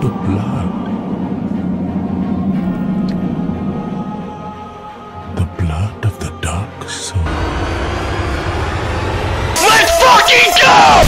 The blood. The blood of the dark soul. Let's fucking go!